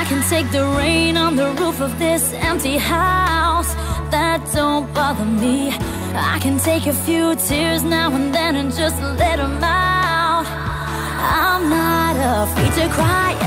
I can take the rain on the roof of this empty house. That don't bother me. I can take a few tears now and then and just let them out. I'm not afraid to cry.